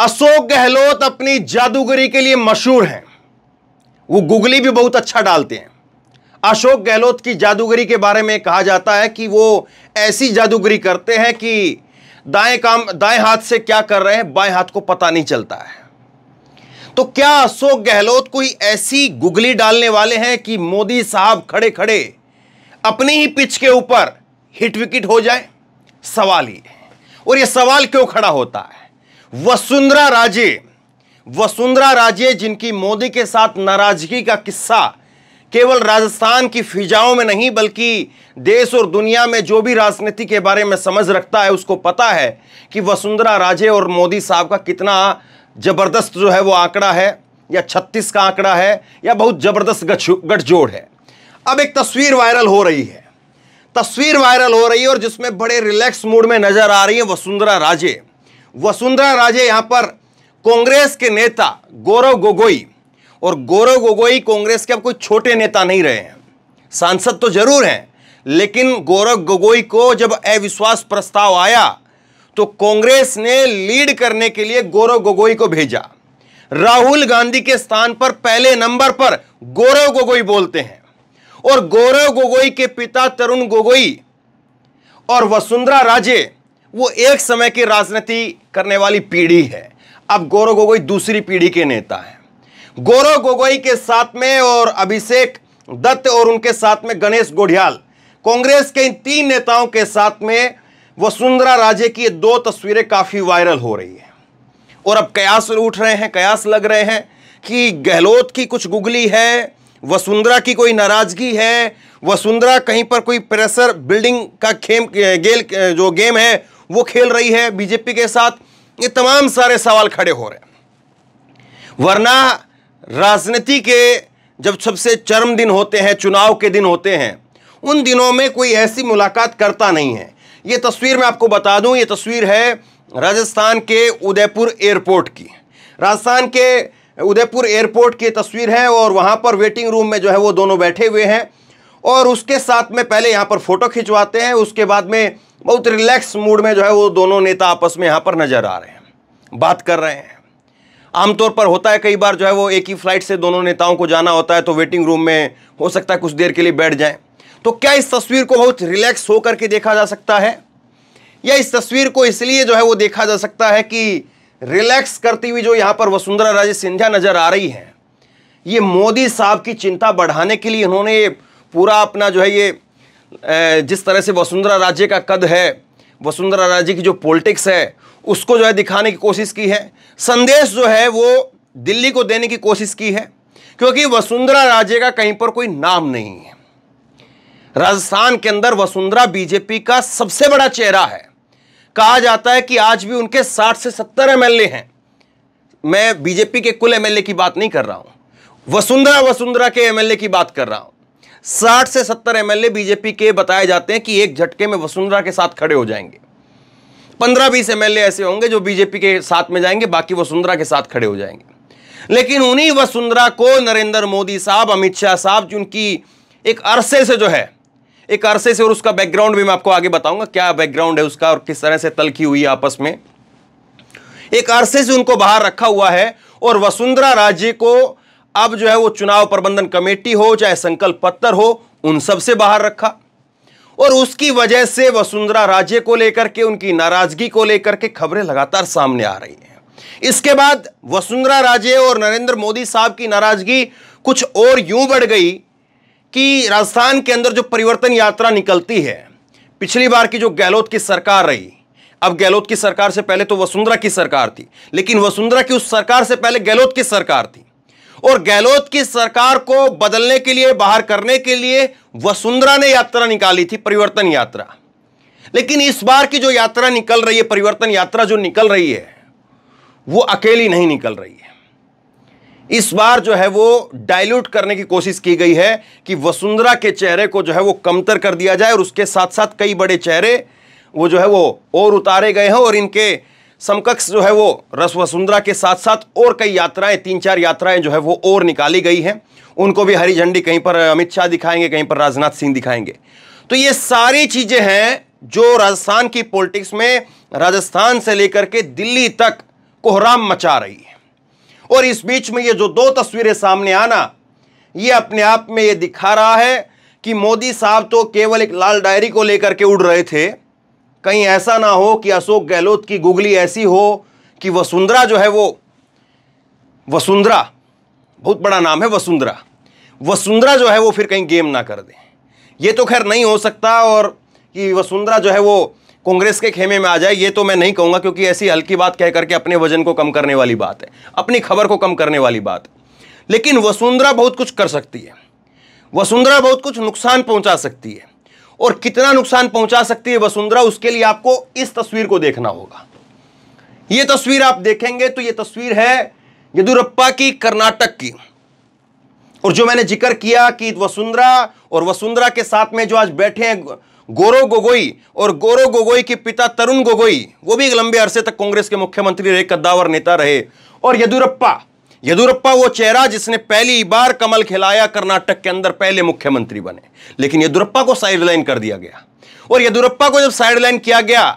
अशोक गहलोत अपनी जादूगरी के लिए मशहूर हैं। वो गुगली भी बहुत अच्छा डालते हैं। अशोक गहलोत की जादूगरी के बारे में कहा जाता है कि वो ऐसी जादूगरी करते हैं कि दाएँ काम, दाएँ हाथ से क्या कर रहे हैं, बाएँ हाथ को पता नहीं चलता है। तो क्या अशोक गहलोत कोई ऐसी गुगली डालने वाले हैं कि मोदी साहब खड़े खड़े अपनी ही पिच के ऊपर हिट विकेट हो जाए? सवाल ही। और यह सवाल क्यों खड़ा होता है? वसुंधरा राजे वसुंधरा राजे जिनकी मोदी के साथ नाराज़गी का किस्सा केवल राजस्थान की फिजाओं में नहीं, बल्कि देश और दुनिया में जो भी राजनीति के बारे में समझ रखता है, उसको पता है कि वसुंधरा राजे और मोदी साहब का कितना ज़बरदस्त जो है वो आंकड़ा है, या छत्तीस का आंकड़ा है, या बहुत ज़बरदस्त गठजोड़ है। अब एक तस्वीर वायरल हो रही है। तस्वीर वायरल हो रही है और जिसमें बड़े रिलैक्स मूड में नज़र आ रही है वसुंधरा राजे। वसुंधरा राजे यहाँ पर कांग्रेस के नेता गौरव गोगोई, और गौरव गोगोई कांग्रेस के अब कोई छोटे नेता नहीं रहे हैं। सांसद तो ज़रूर हैं, लेकिन गौरव गोगोई को जब अविश्वास प्रस्ताव आया तो कांग्रेस ने लीड करने के लिए गौरव गोगोई को भेजा। राहुल गांधी के स्थान पर पहले नंबर पर गौरव गोगोई बोलते हैं, और गौरव गोगोई के पिता तरुण गोगोई और वसुंधरा राजे वो एक समय की राजनीति करने वाली पीढ़ी है। अब गौरव गोगोई दूसरी पीढ़ी के नेता हैं। गौरव गोगोई के साथ में और अभिषेक दत्त और उनके साथ में गणेश गोढ़ियाल, कांग्रेस के इन तीन नेताओं के साथ में वसुंधरा राजे की दो तस्वीरें काफ़ी वायरल हो रही है। और अब कयास उठ रहे हैं, कयास लग रहे हैं कि गहलोत की कुछ गुगली है, वसुंधरा की कोई नाराज़गी है, वसुंधरा कहीं पर कोई प्रेशर बिल्डिंग का खेम, गेल, जो गेम है वो खेल रही है बीजेपी के साथ। ये तमाम सारे सवाल खड़े हो रहे हैं। वरना राजनीति के जब सबसे चरम दिन होते हैं, चुनाव के दिन होते हैं, उन दिनों में कोई ऐसी मुलाकात करता नहीं है। ये तस्वीर मैं आपको बता दूँ, ये तस्वीर है राजस्थान के उदयपुर एयरपोर्ट की। राजस्थान के उदयपुर एयरपोर्ट की तस्वीर है और वहाँ पर वेटिंग रूम में जो है वो दोनों बैठे हुए हैं और उसके साथ में पहले यहाँ पर फ़ोटो खिंचवाते हैं, उसके बाद में बहुत रिलैक्स मूड में जो है वो दोनों नेता आपस में यहाँ पर नज़र आ रहे हैं, बात कर रहे हैं। आमतौर पर होता है कई बार जो है वो एक ही फ़्लाइट से दोनों नेताओं को जाना होता है तो वेटिंग रूम में हो सकता है कुछ देर के लिए बैठ जाएँ। तो क्या इस तस्वीर को बहुत रिलैक्स होकर के देखा जा सकता है? या इस तस्वीर को इसलिए जो है वो देखा जा सकता है कि रिलैक्स करती हुई जो यहाँ पर वसुंधरा राजे सिंधिया नज़र आ रही हैं, ये मोदी साहब की चिंता बढ़ाने के लिए उन्होंने पूरा अपना जो है ये जिस तरह से वसुंधरा राज्य का कद है, वसुंधरा राज्य की जो पॉलिटिक्स है, उसको जो है दिखाने की कोशिश की है। संदेश जो है वो दिल्ली को देने की कोशिश की है, क्योंकि वसुंधरा राजे का कहीं पर कोई नाम नहीं है। राजस्थान के अंदर वसुंधरा बीजेपी का सबसे बड़ा चेहरा है। कहा जाता है कि आज भी उनके 60 से 70 एमएलए हैं। मैं बीजेपी के कुल एमएलए की बात नहीं कर रहा हूँ। वसुंधरा वसुंधरा के एमएलए की बात कर रहा हूँ। 60 से 70 एमएलए बीजेपी के बताए जाते हैं कि एक झटके में वसुंधरा के साथ खड़े हो जाएँगे। पंद्रह बीस एमएलए ऐसे होंगे जो बीजेपी के साथ में जाएँगे, बाकी वसुंधरा के साथ खड़े हो जाएँगे। लेकिन उन्हीं वसुंधरा को नरेंद्र मोदी साहब, अमित शाह साहब जिनकी एक अरसे से जो है, एक अरसे से और उसका बैकग्राउंड भी मैं आपको आगे बताऊँगा, क्या बैकग्राउंड है उसका और किस तरह से तलखी हुई आपस में। एक अरसे से उनको बाहर रखा हुआ है और वसुंधरा राज्य को अब जो है वो चुनाव प्रबंधन कमेटी हो, चाहे संकल्प पत्र हो, उन सबसे बाहर रखा। और उसकी वजह से वसुंधरा राज्य को लेकर के, उनकी नाराज़गी को लेकर के खबरें लगातार सामने आ रही हैं। इसके बाद वसुंधरा राजे और नरेंद्र मोदी साहब की नाराज़गी कुछ और यूँ बढ़ गई कि राजस्थान के अंदर जो परिवर्तन यात्रा निकलती है, पिछली बार की जो गहलोत की सरकार रही, अब गहलोत की सरकार से पहले तो वसुंधरा की सरकार थी, लेकिन वसुंधरा की उस सरकार से पहले गहलोत की सरकार थी। और गहलोत की सरकार को बदलने के लिए, बाहर करने के लिए वसुंधरा ने यात्रा निकाली थी, परिवर्तन यात्रा। लेकिन इस बार की जो यात्रा निकल रही है, परिवर्तन यात्रा जो निकल रही है, वो अकेली नहीं निकल रही है। इस बार जो है वो डाइल्यूट करने की कोशिश की गई है कि वसुंधरा के चेहरे को जो है वो कमतर कर दिया जाए और उसके साथ साथ कई बड़े चेहरे वो जो है वो और उतारे गए हैं और इनके समकक्ष जो है वो रस वसुंधरा के साथ साथ और कई यात्राएँ तीन चार यात्राएँ जो है वो और निकाली गई हैं। उनको भी हरी झंडी कहीं पर अमित शाह दिखाएँगे, कहीं पर राजनाथ सिंह दिखाएँगे। तो ये सारी चीज़ें हैं जो राजस्थान की पॉलिटिक्स में राजस्थान से लेकर के दिल्ली तक कोहराम मचा रही है। और इस बीच में ये जो दो तस्वीरें सामने आना, ये अपने आप में ये दिखा रहा है कि मोदी साहब तो केवल एक लाल डायरी को लेकर के उड़ रहे थे कहीं ऐसा ना हो कि अशोक गहलोत की गुगली ऐसी हो कि वसुंधरा जो है वो, वसुंधरा, बहुत बड़ा नाम है वसुंधरा वसुंधरा जो है वो फिर कहीं गेम ना कर दे। ये तो खैर नहीं हो सकता और कि वसुंधरा जो है वो कांग्रेस के खेमे में आ जाए, ये तो मैं नहीं कहूँगा क्योंकि ऐसी हल्की बात कह करके अपने वज़न को कम करने वाली बात है, अपनी खबर को कम करने वाली बात लेकिन वसुंधरा बहुत कुछ कर सकती है, वसुंधरा बहुत कुछ नुकसान पहुँचा सकती है। और कितना नुकसान पहुँचा सकती है वसुंधरा, उसके लिए आपको इस तस्वीर को देखना होगा। यह तस्वीर आप देखेंगे तो यह तस्वीर है येदुरप्पा की कर्नाटक की। और जो मैंने ज़िक्र किया कि वसुंधरा और वसुंधरा के साथ में जो आज बैठे हैं गौरव गोगोई और गौरव गोगोई के पिता तरुण गोगोई, वो भी एक लंबे अरसे तक कांग्रेस के मुख्यमंत्री रहे, कद्दावर नेता रहे। और येदुरप्पा येदुरप्पा वो चेहरा जिसने पहली बार कमल खिलाया कर्नाटक के अंदर पहले मुख्यमंत्री बने, लेकिन येदुरप्पा को साइडलाइन कर दिया गया। और येदुरप्पा को जब साइडलाइन किया गया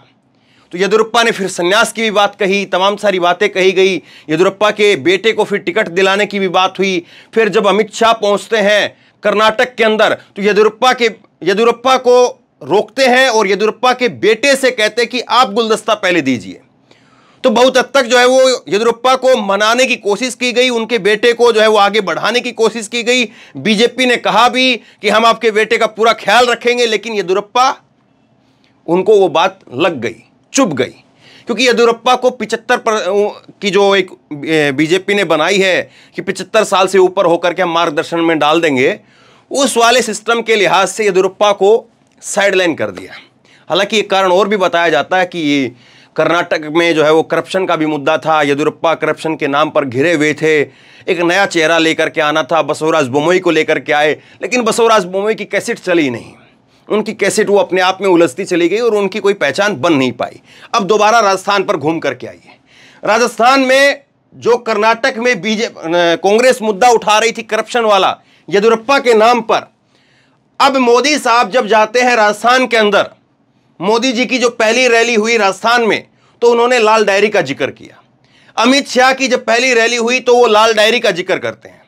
तो येदुरप्पा ने फिर संन्यास की भी बात कही, तमाम सारी बातें कही गई। येदुरप्पा के बेटे को फिर टिकट दिलाने की भी बात हुई। फिर जब अमित शाह पहुँचते हैं कर्नाटक के अंदर तो येदुरप्पा के, येदुरप्पा को रोकते हैं और येदुरप्पा के बेटे से कहते हैं कि आप गुलदस्ता पहले दीजिए। तो बहुत हद तक जो है वो येदुरप्पा को मनाने की कोशिश की गई, उनके बेटे को जो है वो आगे बढ़ाने की कोशिश की गई। बीजेपी ने कहा भी कि हम आपके बेटे का पूरा ख्याल रखेंगे, लेकिन येदुरप्पा उनको वो बात लग गई, चुप गई। क्योंकि येदुरप्पा को पिचहत्तर की जो एक बीजेपी ने बनाई है कि पिचहत्तर साल से ऊपर होकर के हम मार्गदर्शन में डाल देंगे, उस वाले सिस्टम के लिहाज से येदुरप्पा को साइडलाइन कर दिया। हालाँकि एक कारण और भी बताया जाता है कि कर्नाटक में जो है वो करप्शन का भी मुद्दा था। येदुरप्पा करप्शन के नाम पर घिरे हुए थे। एक नया चेहरा लेकर के आना था, बसवराज बोमोई को लेकर के आए। लेकिन बसवराज बोमोई की कैसेट चली नहीं। उनकी कैसेट वो अपने आप में उलझती चली गई और उनकी कोई पहचान बन नहीं पाई। अब दोबारा राजस्थान पर घूम करके है राजस्थान में जो कर्नाटक में बीजेपी कांग्रेस मुद्दा उठा रही थी करप्शन वाला येदुरप्पा के नाम पर। अब मोदी साहब जब जाते हैं राजस्थान के अंदर मोदी जी की जो पहली रैली हुई राजस्थान में तो उन्होंने लाल डायरी का ज़िक्र किया। अमित शाह की जब पहली रैली हुई तो वो लाल डायरी का ज़िक्र करते हैं।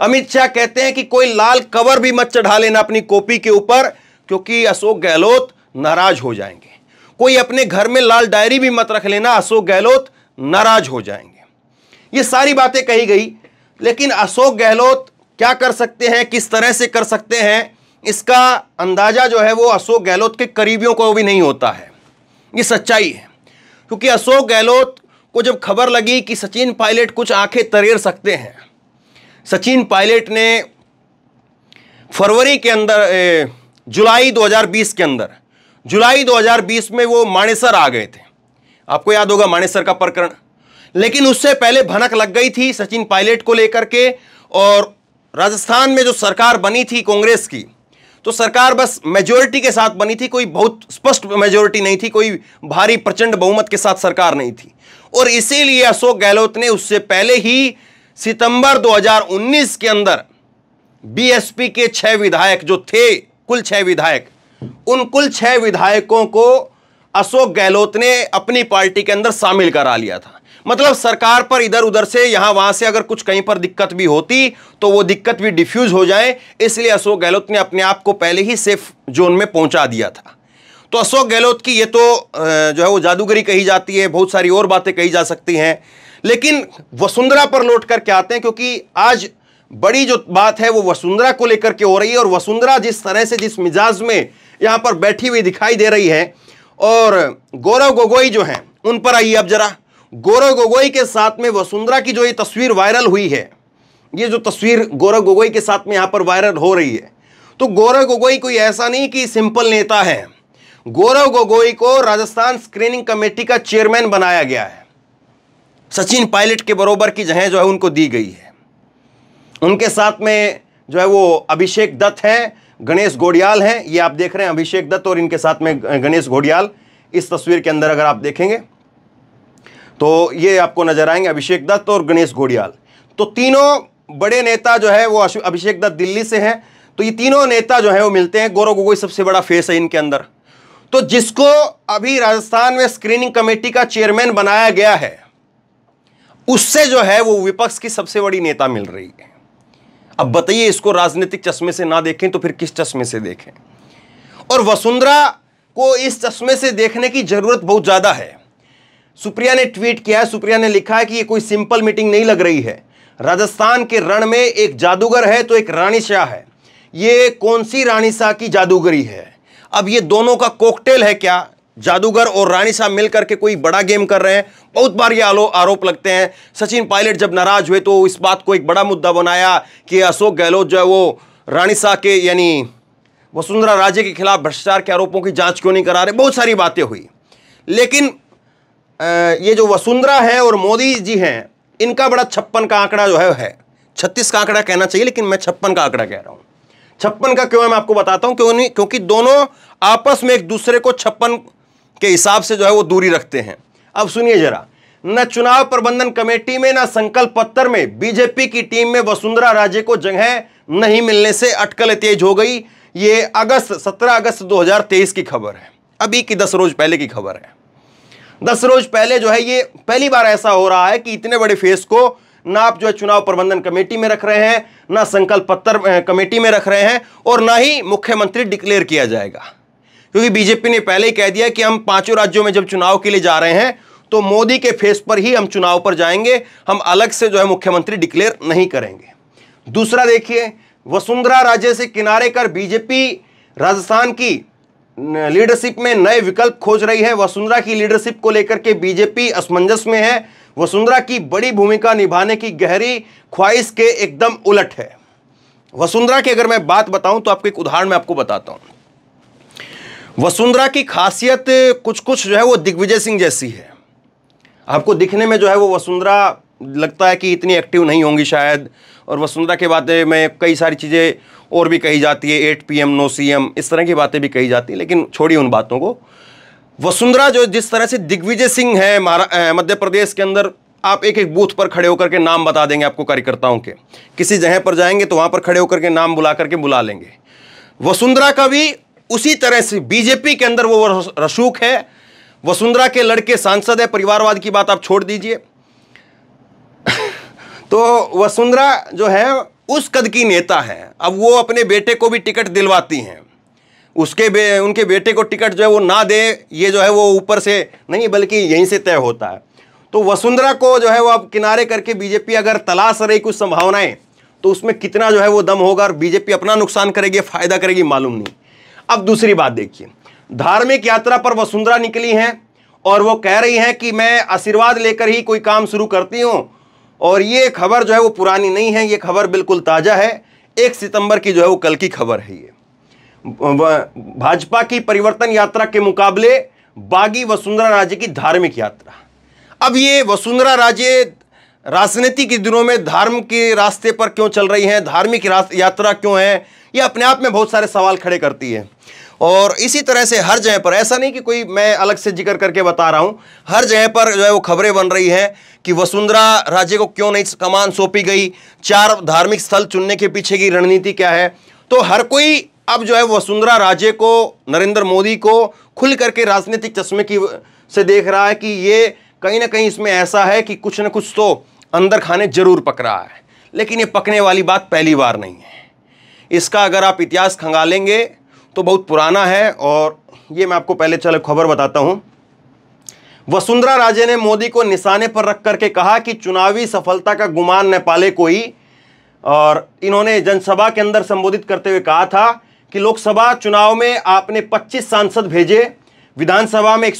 अमित शाह कहते हैं कि कोई लाल कवर भी मत चढ़ा लेना अपनी कॉपी के ऊपर, क्योंकि अशोक गहलोत नाराज़ हो जाएँगे। कोई अपने घर में लाल डायरी भी मत रख लेना, अशोक गहलोत नाराज़ हो जाएँगे। ये सारी बातें कही गई, लेकिन अशोक गहलोत क्या कर सकते हैं, किस तरह से कर सकते हैं इसका अंदाज़ा जो है वो अशोक गहलोत के करीबियों को भी नहीं होता है। ये सच्चाई है। क्योंकि अशोक गहलोत को जब खबर लगी कि सचिन पायलट कुछ आँखें तरेर सकते हैं, सचिन पायलट ने फरवरी के अंदर जुलाई 2020 के अंदर, जुलाई 2020 में वो मानेसर आ गए थे। आपको याद होगा मानेसर का प्रकरण। लेकिन उससे पहले भनक लग गई थी सचिन पायलट को लेकर के और राजस्थान में जो सरकार बनी थी कांग्रेस की तो सरकार बस मेजोरिटी के साथ बनी थी, कोई बहुत स्पष्ट मेजोरिटी नहीं थी, कोई भारी प्रचंड बहुमत के साथ सरकार नहीं थी। और इसीलिए अशोक गहलोत ने उससे पहले ही सितंबर 2019 के अंदर बीएसपी के छह विधायक जो थे, कुल छह विधायक, उन कुल छह विधायकों को अशोक गहलोत ने अपनी पार्टी के अंदर शामिल करा लिया था। मतलब सरकार पर इधर उधर से, यहाँ वहाँ से अगर कुछ कहीं पर दिक्कत भी होती तो वो दिक्कत भी डिफ्यूज हो जाए। इसलिए अशोक गहलोत ने अपने आप को पहले ही सेफ़ जोन में पहुँचा दिया था। तो अशोक गहलोत की ये तो जो है वो जादूगरी कही जाती है, बहुत सारी और बातें कही जा सकती हैं। लेकिन वसुंधरा पर लौट करके आते हैं? क्योंकि आज बड़ी जो बात है, वो वसुंधरा को लेकर के हो रही है और वसुंधरा जिस तरह से, जिस मिजाज में यहाँ पर बैठी हुई दिखाई दे रही है, और गौरव गोगोई जो है, उन पर आइए अब जरा। गौरव गोगोई के साथ में वसुंधरा की जो ये तस्वीर वायरल हुई है, ये जो तस्वीर गौरव गोगोई के साथ में यहाँ पर वायरल हो रही है तो गौरव गोगोई कोई ऐसा नहीं कि सिंपल नेता है। गौरव गोगोई को राजस्थान स्क्रीनिंग कमेटी का चेयरमैन बनाया गया है। सचिन पायलट के बरोबर की जगह जो है उनको दी गई है। उनके साथ में जो है वो अभिषेक दत्त हैं, गणेश घोड़ियाल हैं, ये आप देख रहे हैं अभिषेक दत्त और इनके साथ में गणेश घोड़ियाल। इस तस्वीर के अंदर अगर आप देखेंगे तो ये आपको नज़र आएँगे, अभिषेक दत्त और गणेश घोड़ियाल। तो तीनों बड़े नेता जो है, वो अभिषेक दत्त दिल्ली से हैं। तो ये तीनों नेता जो है, वो मिलते हैं, गौरव गोगोई सबसे बड़ा फेस है इनके अंदर। तो जिसको अभी राजस्थान में स्क्रीनिंग कमेटी का चेयरमैन बनाया गया है, उससे जो है, वो विपक्ष की सबसे बड़ी नेता मिल रही है। अब बताइए, इसको राजनीतिक चश्मे से ना देखें तो फिर किस चश्मे से देखें? और वसुंधरा को इस चश्मे से देखने की ज़रूरत बहुत ज़्यादा है। सुप्रिया ने ट्वीट किया है, सुप्रिया ने लिखा है कि ये कोई सिंपल मीटिंग नहीं लग रही है। राजस्थान के रण में एक जादूगर है तो एक रानी शाह है। ये कौन सी रानी शाह की जादूगरी है? अब ये दोनों का कोकटेल है क्या? जादूगर और रानी शाह मिलकर के कोई बड़ा गेम कर रहे हैं? बहुत बार ये आरोप लगते हैं। सचिन पायलट जब नाराज़ हुए तो इस बात को एक बड़ा मुद्दा बनाया कि अशोक गहलोत जो है, वो रानी शाह के, यानी वसुंधरा राजे के खिलाफ भ्रष्टाचार के आरोपों की जाँच क्यों नहीं करा रहे? बहुत सारी बातें हुई। लेकिन ये जो वसुंधरा है और मोदी जी हैं, इनका बड़ा छप्पन का आंकड़ा जो है है। छत्तीस का आंकड़ा कहना चाहिए, लेकिन मैं छप्पन का आंकड़ा कह रहा हूँ। छप्पन का क्यों है, मैं आपको बताता हूँ, क्यों नहीं, क्योंकि दोनों आपस में एक दूसरे को छप्पन के हिसाब से जो है वो दूरी रखते हैं। अब सुनिए जरा, न चुनाव प्रबंधन कमेटी में, न संकल्प पत्र में बीजेपी की टीम में वसुंधरा राजे को जगह नहीं मिलने से अटकल तेज हो गई। ये अगस्त 17 अगस्त 2023 की खबर है। अभी की दस रोज पहले की खबर है। दस रोज पहले जो है ये पहली बार ऐसा हो रहा है कि इतने बड़े फेस को ना आप जो है चुनाव प्रबंधन कमेटी में रख रहे हैं, ना संकल्प पत्र कमेटी में रख रहे हैं और ना ही मुख्यमंत्री डिक्लेयर किया जाएगा। क्योंकि बीजेपी ने पहले ही कह दिया कि हम पाँचों राज्यों में जब चुनाव के लिए जा रहे हैं तो मोदी के फेस पर ही हम चुनाव पर जाएँगे, हम अलग से जो है मुख्यमंत्री डिक्लेयर नहीं करेंगे। दूसरा देखिए, वसुंधरा राज्य से किनारे कर बीजेपी राजस्थान की लीडरशिप में नए विकल्प खोज रही है। वसुंधरा की लीडरशिप को लेकर के बीजेपी असमंजस में है। वसुंधरा की बड़ी भूमिका निभाने की गहरी ख्वाहिश के एकदम उलट है। वसुंधरा की अगर मैं बात बताऊँ तो आपको एक उदाहरण मैं आपको बताता हूँ। वसुंधरा की खासियत कुछ कुछ जो है, वो दिग्विजय सिंह जैसी है। आपको दिखने में जो है, वो वसुंधरा लगता है कि इतनी एक्टिव नहीं होंगी शायद। और वसुंधरा के बातें में कई सारी चीज़ें और भी कही जाती है eight P M no C M इस तरह की बातें भी कही जाती हैं, लेकिन छोड़िए उन बातों को। वसुंधरा जो जिस तरह से दिग्विजय सिंह है मध्य प्रदेश के अंदर, आप एक एक बूथ पर खड़े होकर के नाम बता देंगे आपको कार्यकर्ताओं के। किसी जगह पर जाएँगे तो वहाँ पर खड़े होकर के नाम बुला करके बुला लेंगे। वसुंधरा का भी उसी तरह से बीजेपी के अंदर वो रसूख है। वसुंधरा के लड़के सांसद है, परिवारवाद की बात आप छोड़ दीजिए। तो वसुंधरा जो है, उस कद की नेता है। अब वो अपने बेटे को भी टिकट दिलवाती हैं। उसके बे, उनके बेटे को टिकट जो है, वो ना दे, ये जो है, वो ऊपर से नहीं, बल्कि यहीं से तय होता है। तो वसुंधरा को जो है, वो अब किनारे करके बीजेपी अगर तलाश रही कुछ संभावनाएँ तो उसमें कितना जो है, वो दम होगा और बीजेपी अपना नुकसान करेगी, फ़ायदा करेगी, मालूम नहीं। अब दूसरी बात देखिए। धार्मिक यात्रा पर वसुंधरा निकली हैं और वो कह रही हैं कि मैं आशीर्वाद लेकर ही कोई काम शुरू करती हूँ और ये खबर जो है वो पुरानी नहीं है, ये खबर बिल्कुल ताज़ा है। एक सितंबर की जो है वो कल की खबर है ये। भाजपा की परिवर्तन यात्रा के मुकाबले बागी वसुंधरा राजे की धार्मिक यात्रा। अब ये वसुंधरा राजे राजनीति के दिनों में धर्म के रास्ते पर क्यों चल रही हैं, धार्मिक यात्रा क्यों है ये अपने आप में बहुत सारे सवाल खड़े करती है। और इसी तरह से हर जगह पर, ऐसा नहीं कि कोई मैं अलग से ज़िक्र करके बता रहा हूँ, हर जगह पर जो है वो खबरें बन रही हैं कि वसुंधरा राज्य को क्यों नहीं कमान सौंपी गई, चार धार्मिक स्थल चुनने के पीछे की रणनीति क्या है? तो हर कोई अब जो है वसुंधरा राज्य को, नरेंद्र मोदी को खुल करके राजनीतिक चश्मे की से देख रहा है कि ये कहीं ना कहीं इसमें ऐसा है कि कुछ ना कुछ तो अंदर खाने ज़रूर पक रहा है। लेकिन ये पकने वाली बात पहली बार नहीं है। इसका अगर आप इतिहास खंगालेंगे तो बहुत पुराना है और ये मैं आपको पहले चलो खबर बताता हूँ। वसुंधरा राजे ने मोदी को निशाने पर रख करके कहा कि चुनावी सफलता का गुमान न पाले कोई, और इन्होंने जनसभा के अंदर संबोधित करते हुए कहा था कि लोकसभा चुनाव में आपने 25 सांसद भेजे, विधानसभा में एक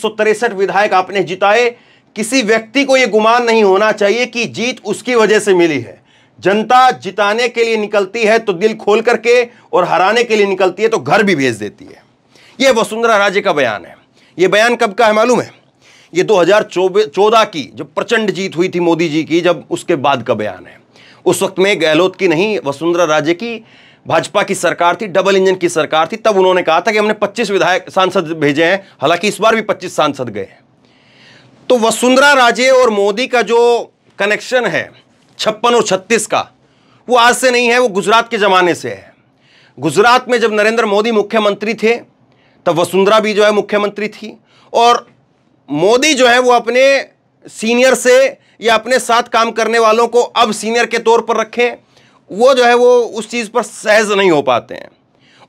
विधायक आपने जिताए। किसी व्यक्ति को ये गुमान नहीं होना चाहिए कि जीत उसकी वजह से मिली है। जनता जिताने के लिए निकलती है तो दिल खोल करके और हराने के लिए निकलती है तो घर भी भेज देती है। यह वसुंधरा राजे का बयान है। यह बयान कब का है मालूम है? ये 2014 की, जब प्रचंड जीत हुई थी मोदी जी की, जब उसके बाद का बयान है। उस वक्त में गहलोत की नहीं, वसुंधरा राजे की, भाजपा की सरकार थी, डबल इंजन की सरकार थी, तब उन्होंने कहा था कि हमने 25 विधायक सांसद भेजे हैं, हालाँकि इस बार भी 25 सांसद गए हैं। तो वसुंधरा राजे और मोदी का जो कनेक्शन है छप्पन और छत्तीस का। वो आज से नहीं है, वो गुजरात के ज़माने से है। गुजरात में जब नरेंद्र मोदी मुख्यमंत्री थे, तब वसुंधरा भी जो है मुख्यमंत्री थी। और मोदी जो है वो अपने सीनियर से या अपने साथ काम करने वालों को अब सीनियर के तौर पर रखें, वो जो है वो उस चीज़ पर सहज नहीं हो पाते हैं।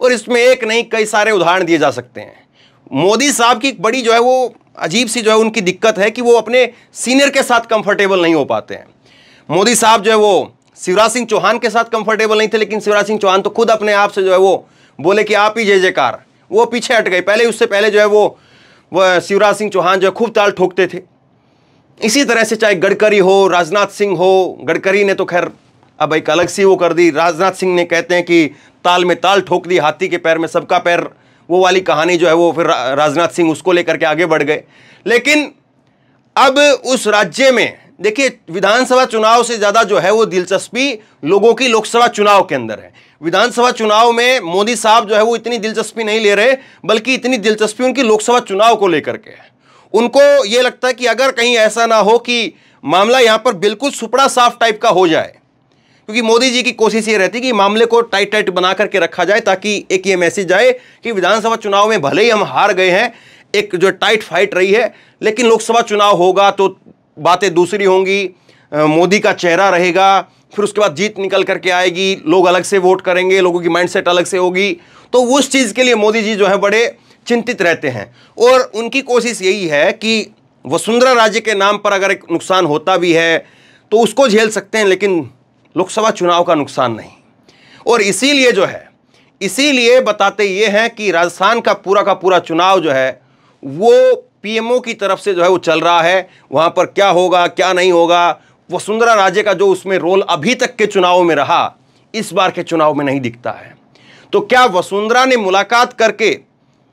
और इसमें एक नहीं, कई सारे उदाहरण दिए जा सकते हैं। मोदी साहब की बड़ी जो है वो अजीब सी जो है उनकी दिक्कत है कि वो अपने सीनियर के साथ कंफर्टेबल नहीं हो पाते हैं। मोदी साहब जो है वो शिवराज सिंह चौहान के साथ कंफर्टेबल नहीं थे, लेकिन शिवराज सिंह चौहान तो खुद अपने आप से जो है वो बोले कि आप ही जय जयकार। वो पीछे हट गए। पहले उससे पहले जो है वो वह शिवराज सिंह चौहान जो है खूब ताल ठोकते थे। इसी तरह से चाहे गडकरी हो, राजनाथ सिंह हो, गडकरी ने तो खैर, अब एक अलग सी वो कर दी। राजनाथ सिंह ने कहते हैं कि ताल में ताल ठोक दी, हाथी के पैर में सबका पैर, वो वाली कहानी जो है वो फिर राजनाथ सिंह उसको लेकर के आगे बढ़ गए। लेकिन अब उस राज्य में देखिए, विधानसभा चुनाव से ज़्यादा जो है वो दिलचस्पी लोगों की लोकसभा चुनाव के अंदर है। विधानसभा चुनाव में मोदी साहब जो है वो इतनी दिलचस्पी नहीं ले रहे, बल्कि इतनी दिलचस्पी उनकी लोकसभा चुनाव को लेकर के है। उनको ये लगता है कि अगर कहीं ऐसा ना हो कि मामला यहाँ पर बिल्कुल सुपड़ा साफ़ टाइप का हो जाए, क्योंकि मोदी जी की कोशिश ये रहती कि मामले को टाइट टाइट बना करके रखा जाए, ताकि एक ये मैसेज आए कि विधानसभा चुनाव में भले ही हम हार गए हैं, एक जो टाइट फाइट रही है, लेकिन लोकसभा चुनाव होगा तो बातें दूसरी होंगी मोदी का चेहरा रहेगा, फिर उसके बाद जीत निकल करके आएगी, लोग अलग से वोट करेंगे, लोगों की माइंडसेट अलग से होगी। तो उस चीज़ के लिए मोदी जी जो है बड़े चिंतित रहते हैं। और उनकी कोशिश यही है कि वसुंधरा राज्य के नाम पर अगर एक नुकसान होता भी है तो उसको झेल सकते हैं, लेकिन लोकसभा चुनाव का नुकसान नहीं। और इसीलिए जो है, इसीलिए बताते ये हैं कि राजस्थान का पूरा का पूरा चुनाव जो है, वो पीएमओ की तरफ़ से जो है वो चल रहा है। वहाँ पर क्या होगा, क्या नहीं होगा वसुंधरा राजे का जो उसमें रोल अभी तक के चुनाव में रहा, इस बार के चुनाव में नहीं दिखता है। तो क्या वसुंधरा ने मुलाकात करके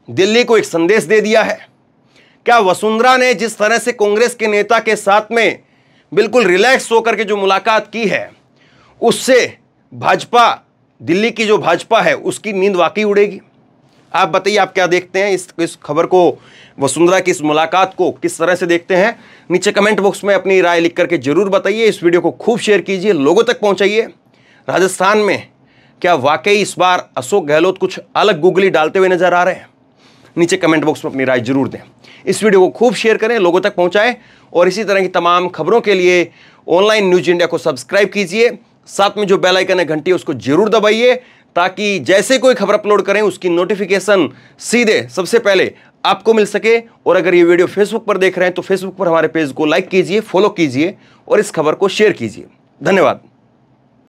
दिल्ली को एक संदेश दे दिया है? क्या वसुंधरा ने जिस तरह से कांग्रेस के नेता के साथ में बिल्कुल रिलैक्स होकर के जो मुलाकात की है, उससे भाजपा, दिल्ली की जो भाजपा है, उसकी नींद वाकई उड़ेगी? आप बताइए, आप क्या देखते हैं इस इस खबर को वसुंधरा की इस मुलाकात को किस तरह से देखते हैं, नीचे कमेंट बॉक्स में अपनी राय लिख करके ज़रूर बताइए। इस वीडियो को खूब शेयर कीजिए, लोगों तक पहुंचाइए। राजस्थान में क्या वाकई इस बार अशोक गहलोत कुछ अलग गुगली डालते हुए नज़र आ रहे हैं? नीचे कमेंट बॉक्स में अपनी राय ज़रूर दें। इस वीडियो को खूब शेयर करें, लोगों तक पहुंचाएँ और इसी तरह की तमाम खबरों के लिए ऑनलाइन न्यूज़ इंडिया को सब्सक्राइब कीजिए। साथ में जो बेल आइकन है, घंटी, उसको ज़रूर दबाइए ताकि जैसे कोई खबर अपलोड करें, उसकी नोटिफिकेशन सीधे सबसे पहले आपको मिल सके। और अगर ये वीडियो फेसबुक पर देख रहे हैं तो फेसबुक पर हमारे पेज को लाइक कीजिए फॉलो कीजिए और इस खबर को शेयर कीजिए। धन्यवाद।